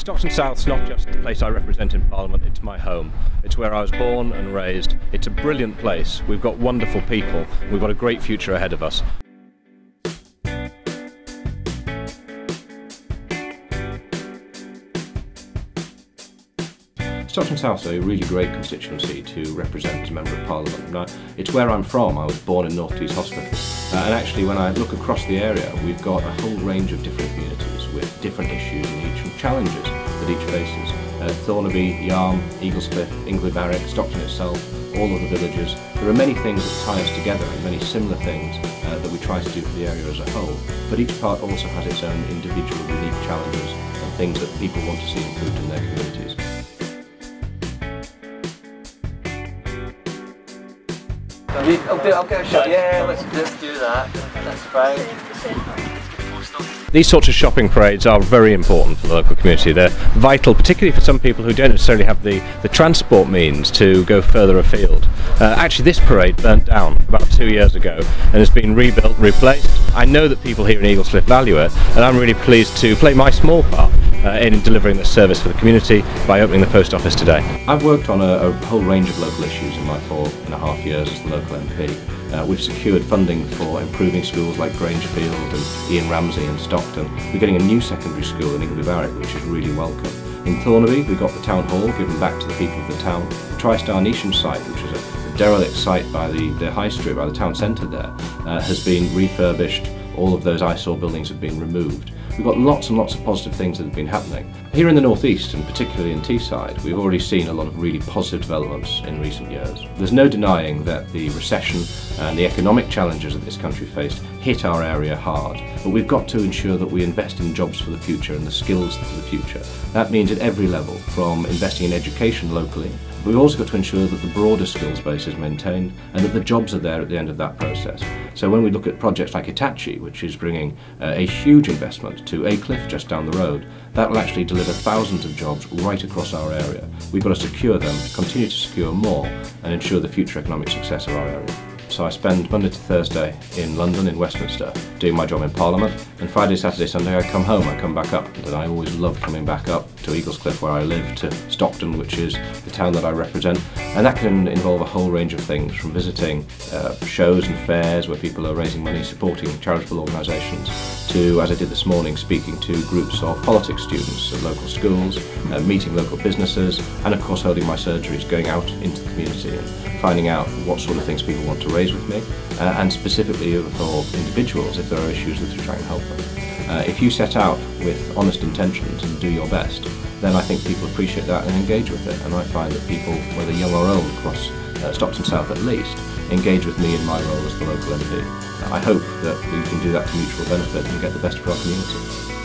Stockton South's not just the place I represent in Parliament, it's my home. It's where I was born and raised. It's a brilliant place. We've got wonderful people. We've got a great future ahead of us. Stockton South is a really great constituency to represent as a Member of Parliament. Now, it's where I'm from. I was born in North Tees Hospital. Uh, and actually, when I look across the area, we've got a whole range of different communities with different issues challenges that each faces. Uh, Thornaby, Yarm, Eaglescliffe, Ingleby Barwick, Stockton itself, all of the villages. There are many things that tie us together and many similar things uh, that we try to do for the area as a whole. But each part also has its own individual unique challenges and things that people want to see improved in their communities. I'll, do, I'll get a shot. Yeah, let's, let's do that. That's fine. These sorts of shopping parades are very important for the local community. They're vital, particularly for some people who don't necessarily have the, the transport means to go further afield. Uh, actually, this parade burnt down about two years ago and has been rebuilt, replaced. I know that people here in Eaglescliffe value it, and I'm really pleased to play my small part uh, in delivering this service for the community by opening the post office today. I've worked on a, a whole range of local issues in my four and a half years as the local MP. Uh, we've secured funding for improving schools like Grangefield and Ian Ramsey and Stockton. We're getting a new secondary school in Ingleby Barwick which is really welcome. In Thornaby we've got the town hall given back to the people of the town. The TriStar Neasham site which is a derelict site by the, the high street, by the town centre there, uh, has been refurbished. All of those eyesore buildings have been removed. We've got lots and lots of positive things that have been happening. Here in the northeast, and particularly in Teesside, we've already seen a lot of really positive developments in recent years. There's no denying that the recession and the economic challenges that this country faced hit our area hard, but we've got to ensure that we invest in jobs for the future and the skills for the future. That means at every level, from investing in education locally, We've also got to ensure that the broader skills base is maintained and that the jobs are there at the end of that process. So when we look at projects like Hitachi, which is bringing uh, a huge investment to Aycliffe just down the road, that will actually deliver thousands of jobs right across our area. We've got to secure them, continue to secure more and ensure the future economic success of our area. So I spend Monday to Thursday in London, in Westminster, doing my job in Parliament, and Friday, Saturday, Sunday I come home, I come back up, and I always love coming back up to Eaglescliffe where I live, to Stockton, which is the town that I represent, and that can involve a whole range of things, from visiting uh, shows and fairs where people are raising money, supporting charitable organisations, to, as I did this morning, speaking to groups of politics students at local schools, uh, meeting local businesses, and of course holding my surgeries, going out into the community and finding out what sort of things people want to raise with me, uh, and specifically for individuals. If there are issues that to try and help them. Uh, if you set out with honest intentions and do your best, then I think people appreciate that and engage with it. And I find that people, whether young or old, across uh, Stockton South at least, engage with me in my role as the local MP. I hope that we can do that to mutual benefit and get the best for our community.